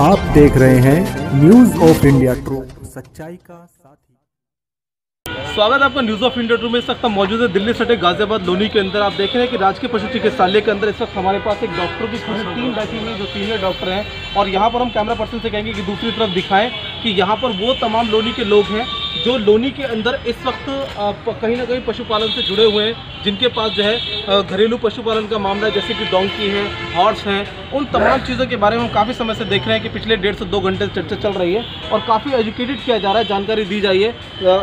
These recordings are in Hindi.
आप देख रहे हैं न्यूज़ ऑफ़ इंडिया ट्रू सच्चाई का साथी। स्वागत है आपका न्यूज़ ऑफ़ इंडिया ट्रो में। इस वक्त हम मौजूद है दिल्ली सटे गाजियाबाद लोनी के अंदर। आप देख रहे हैं कि राजकीय पशु चिकित्सालय के अंदर इस वक्त हमारे पास एक डॉक्टर की पूरी टीम बैठी हुई है जो सीनियर डॉक्टर हैं। और यहाँ पर हम कैमरा पर्सन से कहेंगे कि दूसरी तरफ़ दिखाएँ कि यहाँ पर वो तमाम लोनी के लोग हैं। जो लोनी के अंदर इस वक्त कहीं ना कहीं पशुपालन से जुड़े हुए हैं, जिनके पास जो है घरेलू पशुपालन का मामला है, जैसे कि डोंकी है, हॉर्स हैं, उन तमाम चीज़ों के बारे में हम काफ़ी समय से देख रहे हैं कि पिछले डेढ़ से दो घंटे चर्चा चल रही है और काफ़ी एजुकेटेड किया जा रहा है, जानकारी दी जाइए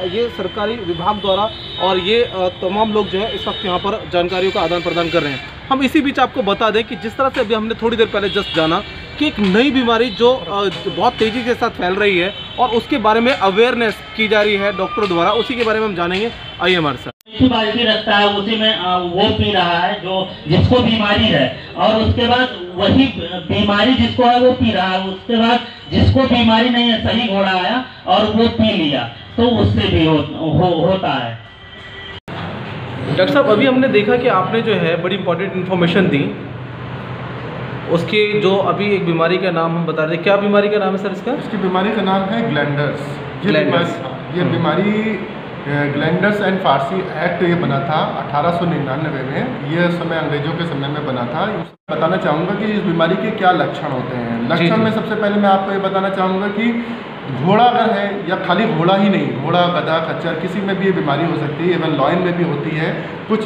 ये सरकारी विभाग द्वारा और ये तमाम लोग जो है इस वक्त यहाँ पर जानकारियों का आदान प्रदान कर रहे हैं। हम इसी बीच आपको बता दें कि जिस तरह से अभी हमने थोड़ी देर पहले जस्ट जाना कि एक नई बीमारी जो बहुत तेज़ी के साथ फैल रही है और उसके बारे में अवेयरनेस की जा रही है डॉक्टरों द्वारा उसी के बारे में हम जानेंगे। आइए हमारे साथ। बाल्टी रखता है उसी में वो पी रहा है जो जिसको बीमारी है। और उसके बाद वही बीमारी जिसको है वो पी रहा है। उसके बाद जिसको बीमारी नहीं है सही घोड़ा आया और वो पी लिया तो उससे भी हो, हो, होता है। डॉक्टर साहब अभी हमने देखा कि आपने जो है बड़ी इंपॉर्टेंट इन्फॉर्मेशन दी। उसके जो अभी एक बीमारी का नाम हम बता रहे क्या बीमारी का नाम है सर इसका? इसकी बीमारी का नाम है ग्लैंडर्स। ये ग्लैंडर्स। बीमारी- ये बीमारी ग्लैंडर्स एंड फारसी एक्ट ये बना था 1899 में। ये समय अंग्रेज़ों के समय में बना था। बताना चाहूँगा कि इस बीमारी के क्या लक्षण होते हैं। लक्षण में सबसे पहले मैं आपको ये बताना चाहूँगा कि घोड़ा अगर है या खाली घोड़ा ही नहीं, घोड़ा, गधा, खच्चर, किसी में भी ये बीमारी हो सकती है इवन लॉयन में भी होती है, कुछ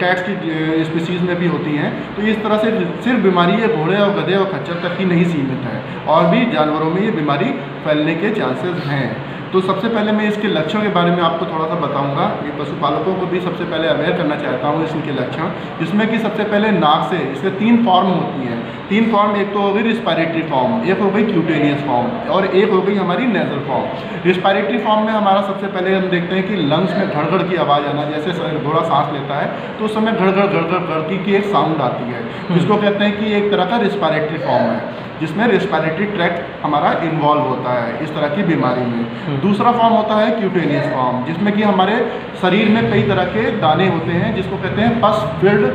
कैट्स की स्पीसीज में भी होती हैं तो इस तरह से सिर्फ़ बीमारी ये घोड़े और गधे और खच्चर तक ही नहीं सीमित है, और भी जानवरों में ये बीमारी फैलने के चांसेस हैं। तो सबसे पहले मैं इसके लक्षण के बारे में आपको थोड़ा सा बताऊँगा, ये पशुपालकों को भी सबसे पहले अवेयर करना चाहता हूँ इसके लक्षण, जिसमें कि सबसे पहले नाक से इसके तीन फॉर्म होती हैं, तीन फॉर्म एक तो हो गई रिस्पायरेटरी फॉर्म एक हो गई क्यूटेनियस फॉर्म और एक हो गई हमारी नेजल फॉर्म रिस्पायरेटरी फॉर्म में हमारा सबसे पहले हम देखते हैं कि लंग्स में घड़घड़ की आवाज़ आना, जैसे घोड़ा सांस लेता है तो उस समय घड़घड़ घड़घड़ धड़की की एक साउंड आती है, जिसको कहते हैं कि एक तरह का रिस्पायरेटरी फॉर्म है। जिसमें रेस्पायरेटरी ट्रैक्ट हमारा इन्वॉल्व होता है इस तरह की बीमारी में। दूसरा फॉर्म होता है क्यूटेनियस फॉर्म जिसमें कि हमारे शरीर में कई तरह के दाने होते हैं जिसको कहते हैं पस फिल्ड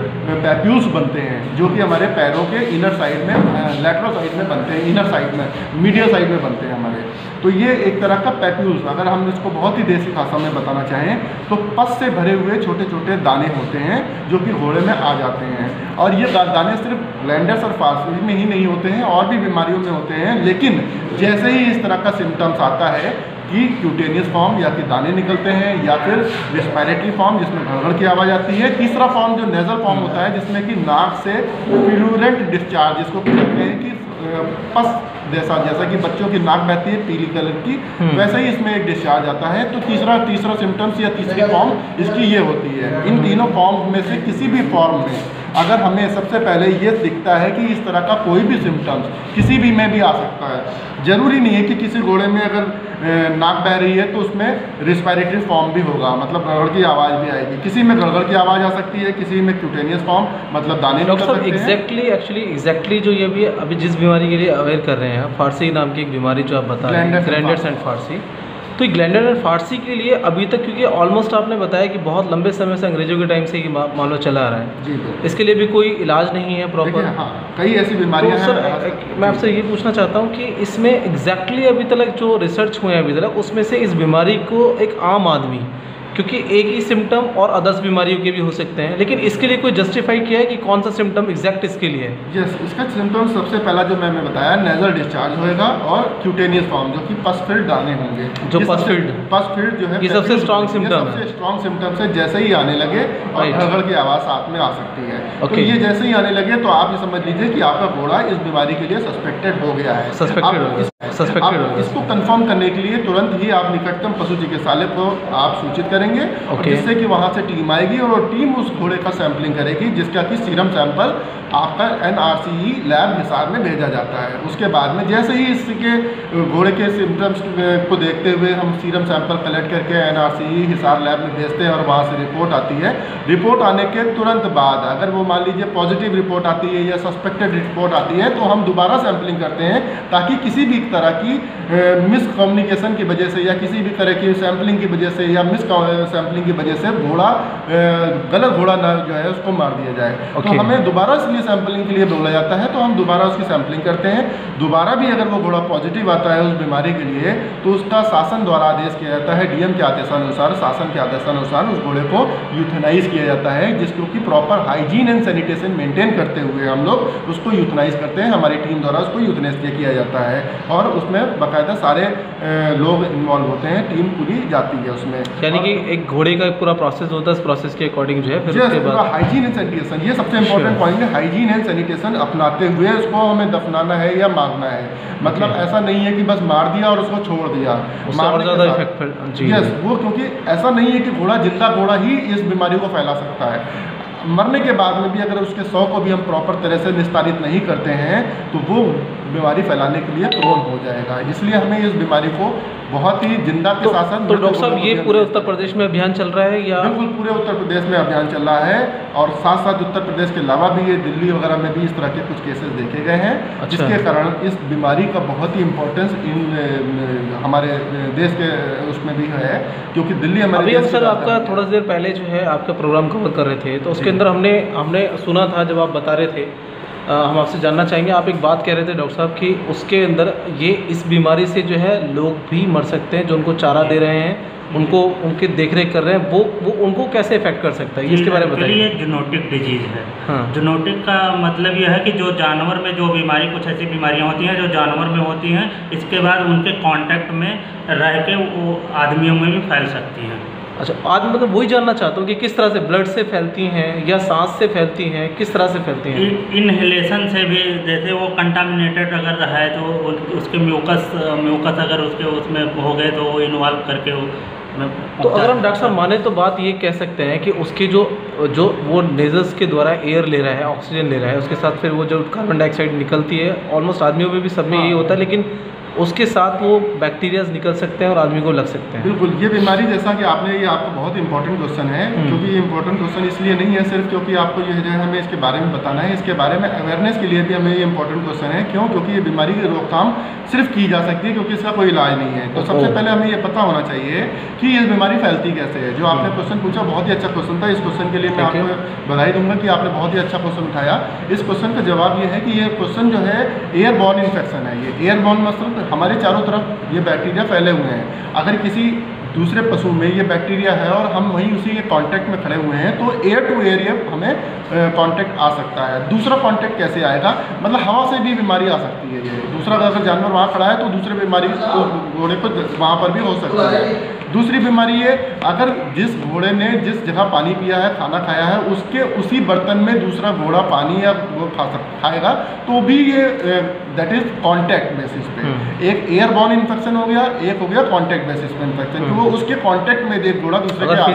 पैप्यूल्स बनते हैं जो कि हमारे पैरों के इनर साइड में लेटरल साइड में बनते हैं इनर साइड में मीडियल साइड में बनते हैं हमारे। तो ये एक तरह का पैप्यूल्स अगर हम इसको बहुत ही देसी भाषा में बताना चाहें तो पस से भरे हुए छोटे छोटे दाने होते हैं, जो कि घोड़े में आ जाते हैं। और ये दाने सिर्फ़ ग्लैंडर्स और फार्सी में ही नहीं होते हैं, और भी बीमारियों में होते हैं, लेकिन जैसे ही इस तरह का सिम्टम्स आता है कि क्यूटेनियस फॉर्म या कि दाने निकलते हैं, या फिर रिस्पायरेटरी फॉर्म जिसमें घड़घड़ की आवाज़ आती है, तीसरा फॉर्म जो नेजल फॉर्म होता है, जिसमें कि नाक से प्यूरेंट डिस्चार्ज जिसको कहते हैं कि पस जैसा जैसा कि बच्चों की नाक बहती है पीली कलर की वैसे ही इसमें एक डिस्चार्ज आता है। तो तीसरा तीसरा सिम्टम्स या तीसरी फॉर्म इसकी ये होती है। इन तीनों फॉर्म में से किसी भी फॉर्म में अगर हमें सबसे पहले ये दिखता है कि इस तरह का कोई भी सिम्टम्स किसी भी में भी आ सकता है। ज़रूरी नहीं है कि किसी घोड़े में अगर नाक बह रही है तो उसमें रिस्पायरेटरी फॉर्म भी होगा। मतलब गड़गड़ की आवाज़ भी आएगी। किसी में गड़गड़ की आवाज़ आ सकती है किसी में क्यूटेनियस फॉर्म मतलब दाने निकल डॉक्टर साहब एग्जैक्टली एक्चुअली एग्जैक्टली जो ये भी अभी जिस बीमारी के लिए अवेयर कर रहे हैं फारसी नाम की एक बीमारी जो आप बता रहे हैं ग्लैंडर्स एंड फारसी तो ग्लैंडर एंड फारसी के लिए अभी तक क्योंकि ऑलमोस्ट आपने बताया कि बहुत लंबे समय से अंग्रेज़ों के टाइम से ये मामला चला आ रहा है। जी तो इसके लिए भी कोई इलाज नहीं है प्रॉपर हाँ कई ऐसी तो बीमारियाँ सर हैं एक- मैं आपसे ये पूछना चाहता हूँ कि इसमें एग्जैक्टली अभी तक जो रिसर्च हुए हैं अभी तक उसमें से इस बीमारी को एक आम आदमी क्योंकि एक ही सिम्टम और अदर्स बीमारियों के भी हो सकते हैं। लेकिन इसके लिए कोई जस्टिफाई किया है कि कौन सा सिम्टम एग्जैक्ट इसके लिए है? यस इसका सिम्टम सबसे पहला जो मैंने बताया नेजल डिस्चार्ज होएगा और क्यूटेनियस फॉर्म जो कि पस फ़ील्ड दाने होंगे। जो सबसे- filled? जो है ये सबसे ये है। सबसे स्ट्रॉन्ग सिम्टम्स है जैसे ही आने लगे और. घड़घड़ की आवाज़ साथ में आ सकती है। तो ये जैसे ही आने लगे तो आप ये समझ लीजिए कि आपका घोड़ा इस बीमारी के लिए सस्पेक्टेड हो गया है। हो गया। इसको कंफर्म करने के लिए तुरंत ही आप निकटतम पशु चिकित्सालय को आप सूचित करेंगे। और Okay. जिससे कि वहाँ से टीम आएगी और वो टीम उस घोड़े का सैंपलिंग करेगी जिसका कि सीरम सैंपल आपका एन लैब हिसार में भेजा जाता है उसके बाद में जैसे ही इसके घोड़े के सिम्टम्स को देखते हुए हम सीरम सैंपल कलेक्ट करके एनआरसीई हिसार लैब में भेजते हैं और वहाँ से रिपोर्ट आती है रिपोर्ट आने के तुरंत बाद अगर वो मान लीजिए पॉजिटिव रिपोर्ट आती है या सस्पेक्टेड रिपोर्ट आती है तो हम दोबारा सैंपलिंग करते हैं ताकि किसी भी तरह की मिस कम्युनिकेशन की वजह से या किसी भी तरह की सैम्पलिंग की वजह से या मिस सैम्पलिंग की वजह से घोड़ा गलत घोड़ा ना जो है उसको मार दिया जाए। okay. तो हमें दोबारा इसलिए सैम्पलिंग के लिए बोला जाता है तो हम दोबारा उसकी सैम्पलिंग करते हैं। दोबारा भी अगर वो घोड़ा पॉजिटिव आता है उस बीमारी के लिए तो उसका शासन द्वारा आदेश किया जाता है डीएम के आदेशानुसार शासन के आदेशानुसार उस घोड़े को यूथनाइज किया जाता है जिसको कि proper hygiene and sanitation maintain करते हुए हम लोग उसको यूथनाइज करते हैं। हमारी टीम द्वारा उसको यूथनाइज किया जाता है और उसमें बाकायदा सारे लोग इन्वॉल्व होते हैं टीम पूरी जाती है उसमें। यानी कि एक घोड़े का पूरा प्रोसेस होता है प्रोसेस के अकॉर्डिंग जो है फिर उसके बाद हाइजीन एंड सैनिटेशन ये सबसे इंपॉर्टेंट पॉइंट है हाइजीन एंड सैनिटेशन अपनाते हुए उसको हमें दफनाना है या मारना है। मतलब ऐसा नहीं है कि बस मार दिया और उसको छोड़ दिया के ज़्यादा इफ़ेक्ट जी। यस वो क्योंकि ऐसा नहीं है कि घोड़ा ज़िंदा घोड़ा ही इस बीमारी को फैला सकता है। मरने के बाद में भी अगर उसके सौ को भी हम प्रॉपर तरह से निस्तारित नहीं करते हैं तो वो बीमारी फैलाने के लिए प्रोन हो जाएगा। इसलिए हमें इस बीमारी को बहुत ही ज़िंदा के तो, साथ साथ तो डॉक्टर साहब ये पूरे उत्तर प्रदेश में अभियान चल रहा है या बिल्कुल पूरे उत्तर प्रदेश में अभियान चल रहा है और साथ साथ उत्तर प्रदेश के अलावा भी ये दिल्ली वगैरह में भी इस तरह के कुछ केसेस देखे गए हैं अच्छा। जिसके कारण इस बीमारी का बहुत ही इम्पोर्टेंस इन हमारे देश के उसमें भी है क्योंकि दिल्ली हमारे अभी सर आपका थोड़ा देर पहले जो है आपका प्रोग्राम कवर कर रहे थे तो उसके अंदर हमने हमने सुना था जब आप बता रहे थे हम आपसे जानना चाहेंगे आप एक बात कह रहे थे डॉक्टर साहब कि उसके अंदर ये इस बीमारी से जो है लोग भी मर सकते हैं जो उनको चारा दे रहे हैं उनको उनकी देख रेख कर रहे हैं वो वो उनको कैसे इफ़ेक्ट कर सकता है? इसके बारे में बताइए। ये जूनोटिक डिज़ीज़ है। हाँ। जूनोटिक का मतलब यह है कि जो जानवर में जो बीमारी कुछ ऐसी बीमारियाँ होती हैं जो जानवर में होती हैं इसके बाद उनके कांटेक्ट में रह के वो आदमियों में भी फैल सकती हैं। अच्छा आज मतलब वही जानना चाहता हूँ कि किस तरह से ब्लड से फैलती हैं या सांस से फैलती हैं किस तरह से फैलती हैं? इनहेलेशन से भी जैसे वो कंटामिनेटेड अगर रहा है तो उसके म्यूकस म्यूकस अगर उसके उसमें हो गए तो वो इन्वॉल्व करके वो तो अगर हम डॉक्टर साहब माने तो बात ये कह सकते हैं कि उसके जो जो वो नेजल्स के द्वारा एयर ले रहा है ऑक्सीजन ले रहा है उसके साथ फिर वो जो कार्बन डाइऑक्साइड निकलती है ऑलमोस्ट आदमियों में भी सब में यही होता है लेकिन उसके साथ वो बैक्टीरियाज निकल सकते हैं और आदमी को लग सकते हैं। बिल्कुल ये बीमारी जैसा कि आपने ये आपका बहुत इंपॉर्टेंट क्वेश्चन है। हम्म। क्योंकि ये इंपॉर्टेंट क्वेश्चन इसलिए नहीं है सिर्फ़ क्योंकि आपको ये जो है हमें इसके बारे में बताना है। इसके बारे में अवेयरनेस के लिए भी हमें ये इंपॉर्टेंट क्वेश्चन है। क्यों? क्योंकि ये बीमारी की रोकथाम सिर्फ़ की जा सकती है क्योंकि इसका कोई इलाज नहीं है। तो सबसे पहले हमें ये पता होना चाहिए कि ये बीमारी फैलती कैसे है। जो आपने हम्म। क्वेश्चन पूछा बहुत ही अच्छा क्वेश्चन था। इस क्वेश्चन के लिए मैं आपको बधाई दूँगा कि आपने बहुत ही अच्छा क्वेश्चन उठाया। इस क्वेश्चन का जवाब ये है कि ये क्वेश्चन जो है एयरबॉर्न इन्फेक्शन है। ये एयरबॉर्न मतलब हमारे चारों तरफ़ ये बैक्टीरिया फैले हुए हैं। अगर किसी दूसरे पशु में ये बैक्टीरिया है और हम वहीं उसी के कांटेक्ट में खड़े हुए हैं तो एयर टू एयर ये हमें कांटेक्ट आ सकता है। दूसरा कांटेक्ट कैसे आएगा? मतलब हवा से भी बीमारी आ सकती है ये। दूसरा अगर जानवर वहाँ खड़ा है तो दूसरे बीमारी घोड़े को वहाँ पर भी हो सकता है। दूसरी बीमारी ये अगर जिस घोड़े ने जिस जगह पानी पिया है खाना खाया है उसके उसी बर्तन में दूसरा घोड़ा पानी या वो खा सक खाएगा तो भी ये दैट इज़ कांटेक्ट बेसिस पे हम्म। एक एयरबॉर्न इन्फेक्शन हो गया एक हो गया कांटेक्ट बेसिस पे इन्फेक्शन हम्म। वो उसके कांटेक्ट में एक घोड़ा दूसरे के है। अगर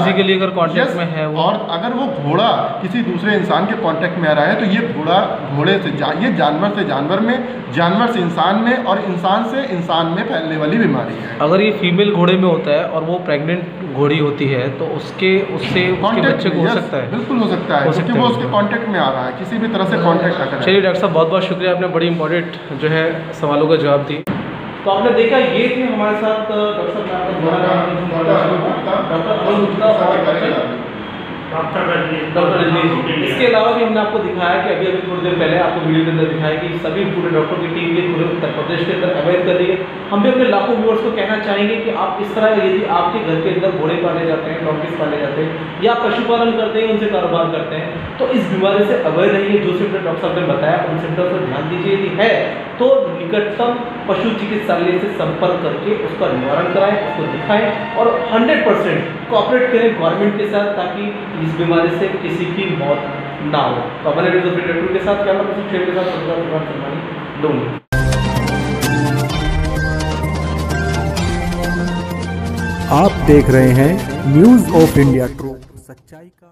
Yes, में है वो- और अगर वो घोड़ा किसी दूसरे इंसान के कांटेक्ट में आ रहा है तो ये घोड़ा घोड़े से जा, ये जानवर से जानवर में जानवर से इंसान में और इंसान से इंसान में फैलने वाली बीमारी है अगर ये फीमेल घोड़े में होता है और वो प्रेग्नेंट घोड़ी होती है तो उसके उससे उसके बच्चे को हो सकता है। बिल्कुल हो सकता है हो क्योंकि सकता वो उसके कांटेक्ट में आ रहा है किसी भी तरह से कांटेक्ट अगर है चलिए डॉक्टर साहब बहुत बहुत शुक्रिया आपने बड़ी इंपॉर्टेंट जो है सवालों का जवाब दी तो आपने देखा ये थे हमारे साथ डॉक्टर साहब डॉक्टर अरुण गुप्ता और डॉक्टर डॉक्टर रजनीश इसके अलावा भी हमने आपको दिखाया कि अभी अभी थोड़ी देर पहले आपको वीडियो के अंदर दिखाया कि सभी पूरे डॉक्टर की टीम ये पूरे उत्तर प्रदेश के अंदर अवेयर कर रही है हम भी अपने लाखों व्यूअर्स को कहना चाहेंगे कि आप इस तरह यदि आपके घर के अंदर घोड़े पाले जाते हैं डॉक्टर्स पाले जाते हैं या पशुपालन करते हैं उनसे कारोबार करते हैं तो इस बीमारी से अवेयर रहिए जो सिम्टम डॉक्टर साहब ने बताया। उन सिम्टम पर ध्यान दीजिए यदि है तो निकटतम पशु चिकित्सालय से संपर्क करके उसका निवारण कराएँ उसको दिखाएँ और 100 परसेंट कॉपरेट करें गवर्नमेंट के साथ ताकि इस बीमारी से किसी की मौत ना हो। तो अपने डॉक्टर के साथ क्या पर्सन खेल के साथ दोनों। आप देख रहे हैं न्यूज़ ऑफ़ इंडिया ट्रू सच्चाई का